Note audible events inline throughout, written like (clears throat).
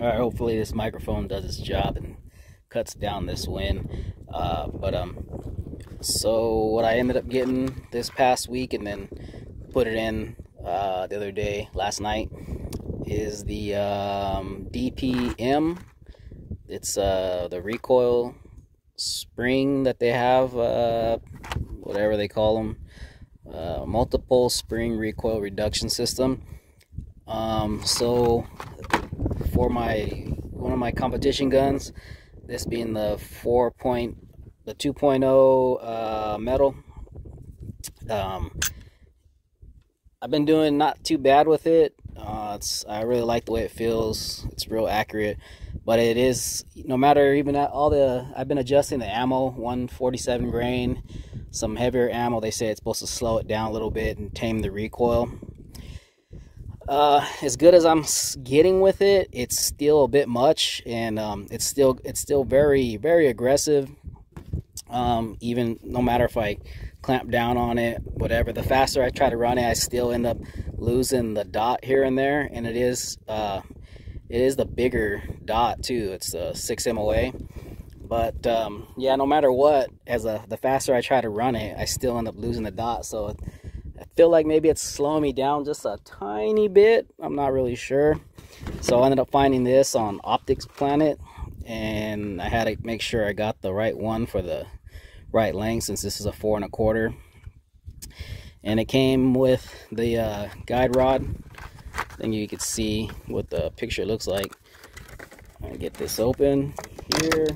All right, hopefully this microphone does its job and cuts down this wind. Uh, but um, so what I ended up getting this past week and then put it in uh, the other day, last night, is the um, DPM. It's uh, the recoil spring that they have, uh, whatever they call them, uh, multiple spring recoil reduction system. Um, so for my one of my competition guns, this being the four point the 2.0 uh, metal. Um, I've been doing not too bad with it. Uh, it's I really like the way it feels. It's real accurate, but it is no matter even at all the I've been adjusting the ammo 147 grain, some heavier ammo. They say it's supposed to slow it down a little bit and tame the recoil. Uh, as good as I'm getting with it, it's still a bit much, and um, it's still it's still very very aggressive. Um, even no matter if I clamp down on it, whatever. The faster I try to run it, I still end up losing the dot here and there, and it is uh, it is the bigger dot too. It's a six MOA. But um, yeah, no matter what, as a the faster I try to run it, I still end up losing the dot. So I feel like maybe it's slowing me down just a tiny bit. I'm not really sure. So I ended up finding this on Optics Planet, and I had to make sure I got the right one for the right length since this is a four and a quarter. And it came with the uh, guide rod. I think you can see what the picture looks like. I get this open here.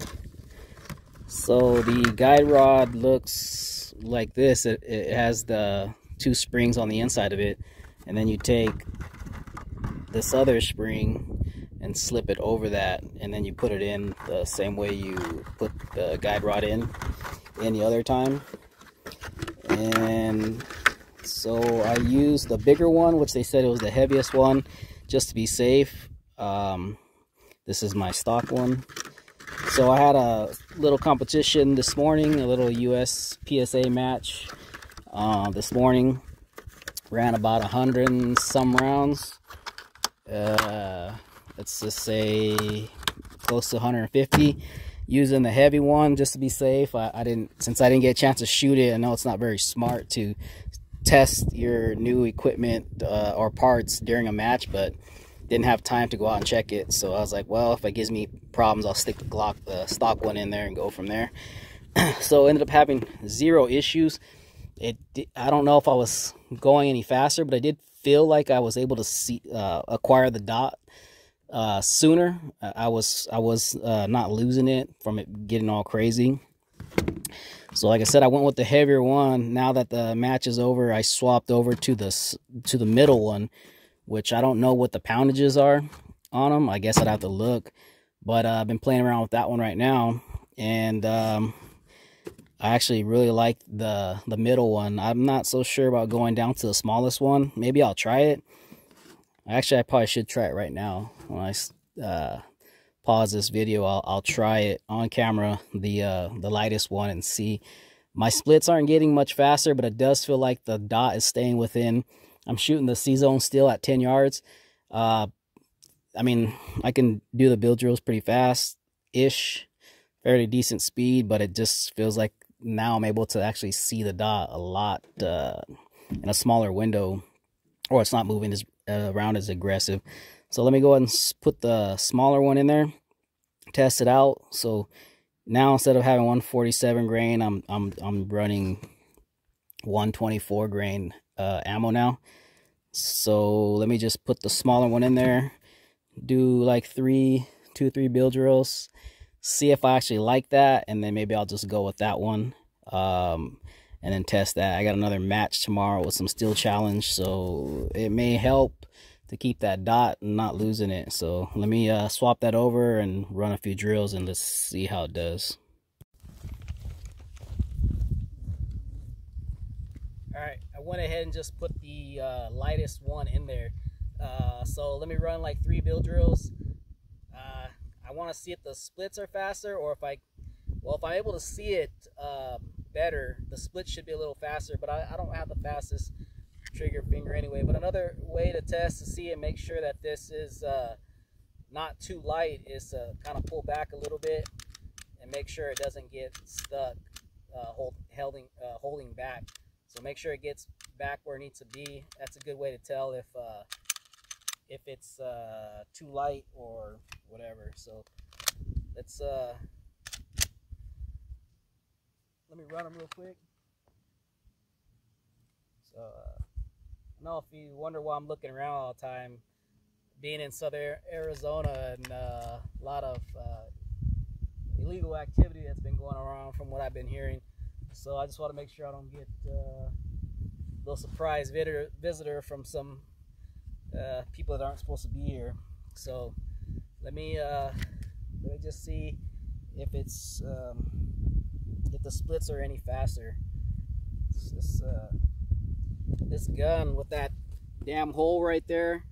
So the guide rod looks like this. It, it has the two springs on the inside of it and then you take this other spring and slip it over that and then you put it in the same way you put the guide rod in any other time. And so I used the bigger one which they said it was the heaviest one just to be safe. Um, this is my stock one. So I had a little competition this morning a little USPSA match uh, this morning. Ran about a hundred and some rounds. Uh, let's just say close to 150 using the heavy one just to be safe. I, I, didn't, since I didn't get a chance to shoot it, I know it's not very smart to test your new equipment uh, or parts during a match, but didn't have time to go out and check it. So I was like, well, if it gives me problems, I'll stick the Glock, the stock one in there and go from there. (clears throat) so ended up having zero issues it I don't know if I was going any faster, but I did feel like I was able to see uh, acquire the dot uh, sooner. I was I was uh, not losing it from it getting all crazy. So like I said, I went with the heavier one. Now that the match is over, I swapped over to the to the middle one, which I don't know what the poundages are on them. I guess I'd have to look, but uh, I've been playing around with that one right now, and um, I actually really like the the middle one. I'm not so sure about going down to the smallest one. Maybe I'll try it. Actually, I probably should try it right now. When I uh, pause this video, I'll, I'll try it on camera, the uh, the lightest one, and see. My splits aren't getting much faster, but it does feel like the dot is staying within. I'm shooting the C-zone still at 10 yards. Uh, I mean, I can do the bill drills pretty fast-ish, fairly decent speed, but it just feels like now I'm able to actually see the dot a lot uh, in a smaller window, or it's not moving as uh, around as aggressive. So let me go ahead and put the smaller one in there, test it out. So now instead of having 147 grain, I'm I'm I'm running 124 grain uh, ammo now. So let me just put the smaller one in there, do like three, two, three bill drills, see if I actually like that, and then maybe I'll just go with that one um, and then test that. I got another match tomorrow with some steel challenge, so it may help to keep that dot and not losing it. So let me uh, swap that over and run a few drills and let's see how it does. All right, I went ahead and just put the uh, lightest one in there. Uh, so let me run like three bill drills. Uh, I want to see if the splits are faster or if I, well, if I'm able to see it uh, better, the split should be a little faster, but I, I don't have the fastest trigger finger anyway. But another way to test to see and make sure that this is uh, not too light is to kind of pull back a little bit and make sure it doesn't get stuck uh, hold, holding, uh, holding back. So make sure it gets back where it needs to be. That's a good way to tell if uh, if it's uh, too light or whatever. So let's uh, let me run them real quick. So uh, I know if you wonder why I'm looking around all the time, being in southern Arizona and uh, a lot of uh, illegal activity that's been going around from what I've been hearing. So I just want to make sure I don't get uh, a little surprise visitor, visitor from some uh, people that aren't supposed to be here. So let me uh, let me just see if it's um, if the splits are any faster. This uh, this gun with that damn hole right there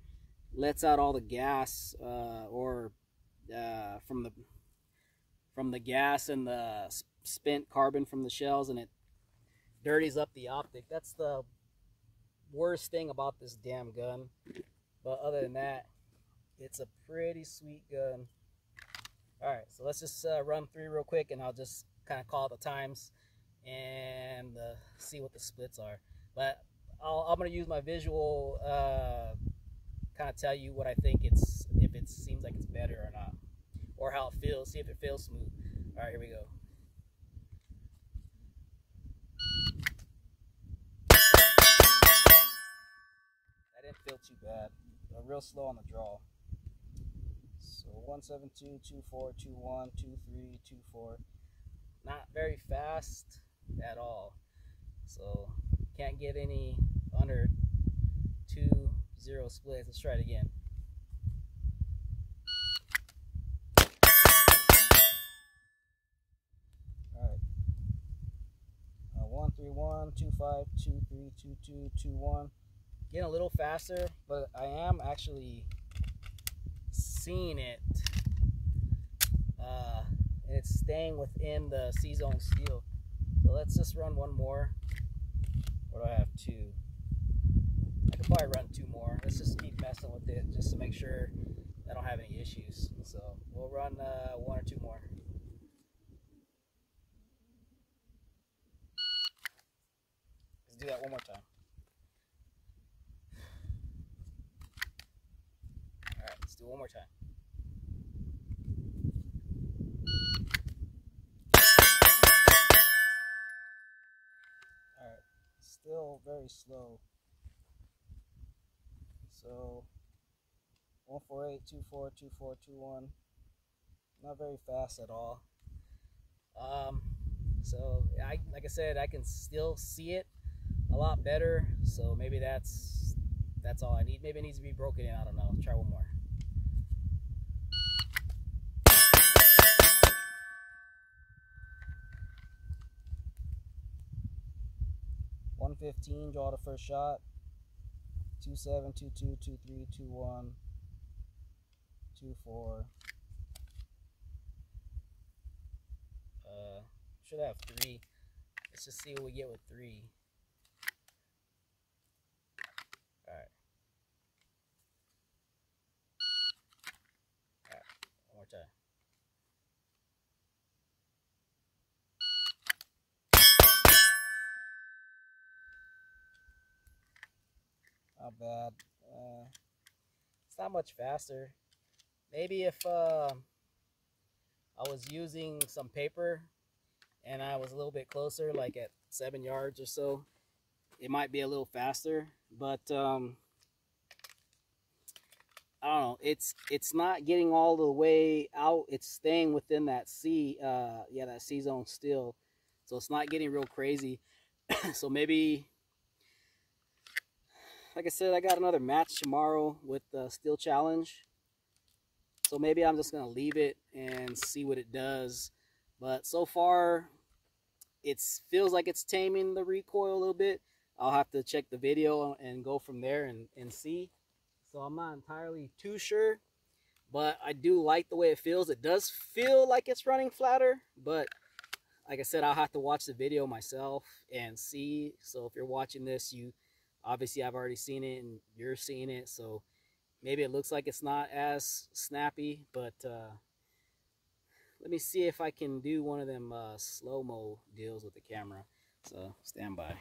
lets out all the gas uh, or uh, from the from the gas and the spent carbon from the shells and it dirties up the optic. That's the worst thing about this damn gun. But other than that, it's a pretty sweet gun. Alright, so let's just uh, run three real quick and I'll just kind of call the times and uh, see what the splits are. But i am going to use my visual uh, kind of tell you what I think it's, if it seems like it's better or not. Or how it feels, see if it feels smooth. Alright, here we go. That didn't feel too bad. Real slow on the draw. So 172, 24, 21, 23, 24. Not very fast at all. So can't get any under two zero splits. Let's try it again. Alright. Uh, one three one two five two three two two two one. Getting a little faster, but I am actually seeing it. Uh, and it's staying within the C-zone steel. So let's just run one more. What do I have? Two. I could probably run two more. Let's just keep messing with it just to make sure I don't have any issues. So we'll run uh, one or two more. Let's do that one more time. Alright, let's one more time. Alright, still very slow. So 148, not very fast at all. Um, so I, like I said, I can still see it a lot better. So maybe that's that's all I need. Maybe it needs to be broken in. I don't know. Try one more. 115, draw the first shot. 27, 22, 23, 21, 24. Uh, should have three. Let's just see what we get with three. Alright. Alright, one more time. Not bad. Uh, it's not much faster. Maybe if uh, I was using some paper and I was a little bit closer, like at seven yards or so, it might be a little faster. But um, I don't know. It's it's not getting all the way out. It's staying within that C, uh, yeah, that C zone still. So it's not getting real crazy. (coughs) so maybe like I said, I got another match tomorrow with the Steel Challenge. So maybe I'm just going to leave it and see what it does. But so far, it feels like it's taming the recoil a little bit. I'll have to check the video and go from there and, and see. So I'm not entirely too sure. But I do like the way it feels. It does feel like it's running flatter. But like I said, I'll have to watch the video myself and see. So if you're watching this, you obviously I've already seen it and you're seeing it. So maybe it looks like it's not as snappy, but uh, let me see if I can do one of them uh, slow-mo deals with the camera. So stand by.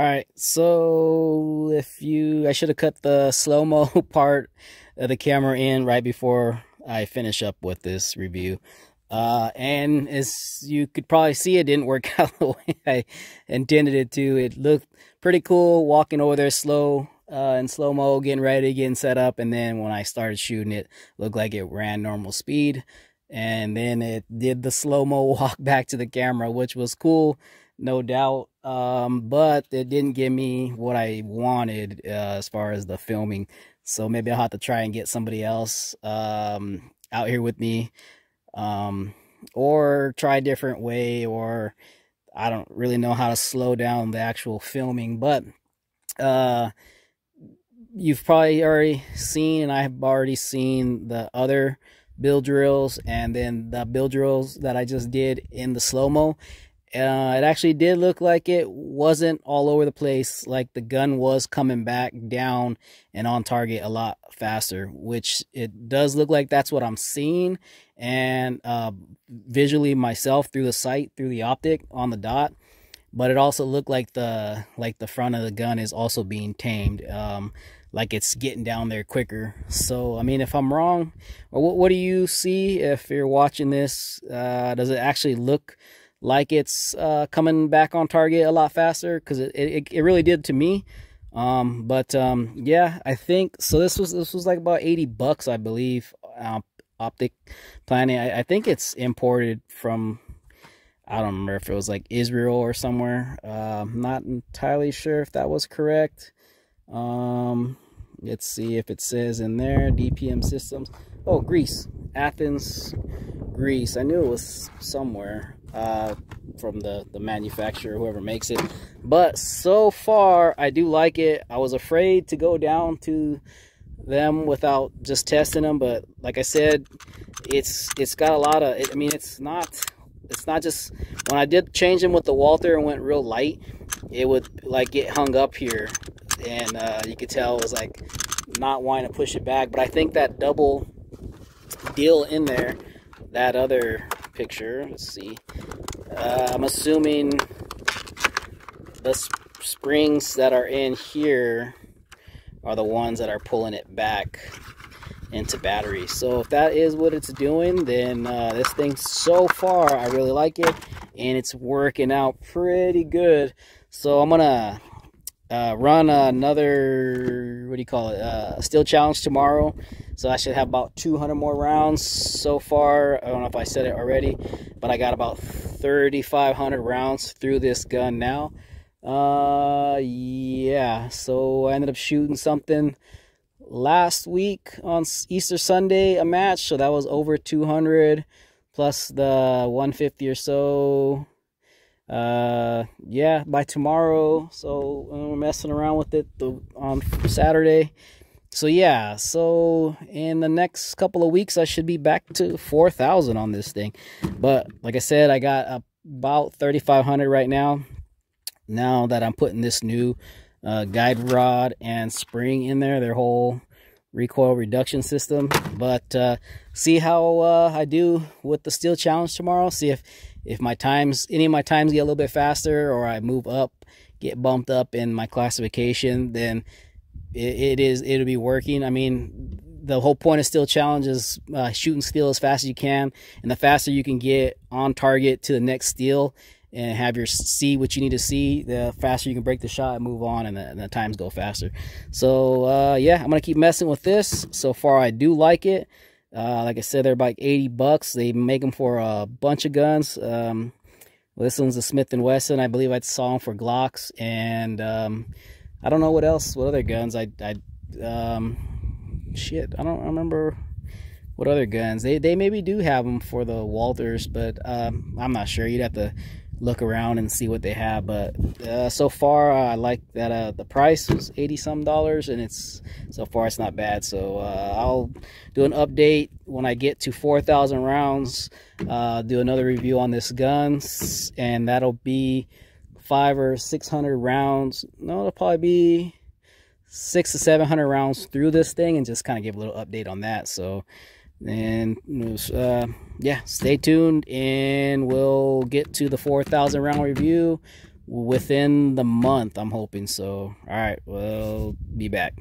All right, so if you, I should have cut the (laughs) slow-mo part of the camera in right before I finish up with this review. Uh, and as you could probably see, it didn't work (laughs) out the way I intended it to. It looked pretty cool walking over there slow, uh, in slow-mo, getting ready, getting set up. And then when I started shooting it, looked like it ran normal speed. And then it did the slow-mo (laughs) walk back to the camera, which was cool no doubt. Um, but it didn't give me what I wanted uh, as far as the filming. So maybe I'll have to try and get somebody else um, out here with me, um, or try a different way, or I don't really know how to slow down the actual filming. But uh, you've probably already seen, and I've already seen the other bill drills, and then the bill drills that I just did in the slow mo uh, it actually did look like it wasn't all over the place. Like the gun was coming back down and on target a lot faster, which it does look like that's what I'm seeing. And uh, visually myself through the sight, through the optic on the dot. But it also looked like the like the front of the gun is also being tamed. Um, like it's getting down there quicker. So, I mean, if I'm wrong, what, what do you see if you're watching this? Uh, does it actually look like it's uh, coming back on target a lot faster because it, it, it really did to me. Um, but um, yeah, I think so. This was this was like about 80 bucks, I believe. Uh, Optics Planet. I, I, think it's imported from. I don't remember if it was like Israel or somewhere. Uh, not entirely sure if that was correct. Um, let's see if it says in there DPM systems. Oh, Greece, Athens, Greece. I knew it was somewhere uh, from the, the manufacturer, whoever makes it. But so far, I do like it. I was afraid to go down to them without just testing them. But like I said, it's it's got a lot of, I mean, it's not, it's not just, when I did change them with the Walther and went real light, it would like get hung up here. And uh, you could tell it was like not wanting to push it back. But I think that double deal in there, that other picture. Let's see. Uh, I'm assuming the sp springs that are in here are the ones that are pulling it back into battery. So if that is what it's doing, then uh, this thing so far, I really like it. And it's working out pretty good. So I'm to uh, run another, what do you call it, uh, steel challenge tomorrow. So I should have about 200 more rounds so far. I don't know if I said it already, but I got about 3,500 rounds through this gun now. Uh, yeah, so I ended up shooting something last week on Easter Sunday, a match. So that was over 200 plus the 150 or so uh yeah by tomorrow so uh, we're messing around with it the, on saturday. So yeah so in the next couple of weeks i should be back to 4000 on this thing. But like i said i got about 3500 right now now that i'm putting this new uh, guide rod and spring in there their whole recoil reduction system. But uh, see how uh, i do with the steel challenge tomorrow see if if my times, any of my times get a little bit faster or I move up, get bumped up in my classification, then it, it is, it'll be working. I mean, the whole point of steel challenge is uh, shooting steel as fast as you can, and the faster you can get on target to the next steel and have your see what you need to see, the faster you can break the shot and move on, and the, and the times go faster. So uh, yeah, I'm gonna keep messing with this. So far, I do like it. Uh, like I said, they're about 80 bucks. They make them for a bunch of guns. Um, this one's a Smith & Wesson. I believe I saw them for Glocks. And um, I don't know what else, what other guns. I, I um, shit, I don't remember what other guns. They, they maybe do have them for the Walthers, but um, I'm not sure. You'd have to look around and see what they have. But uh, so far, uh, I like that uh, the price was 80 some dollars, and it's so far it's not bad. So uh, I'll do an update when I get to 4,000 rounds. Uh, do another review on this gun, and that'll be five or 600 rounds. No, it'll probably be six to 700 rounds through this thing, and just kind of give a little update on that. So and uh, yeah stay tuned and we'll get to the 4000 round review within the month i'm hoping so. All right we'll be back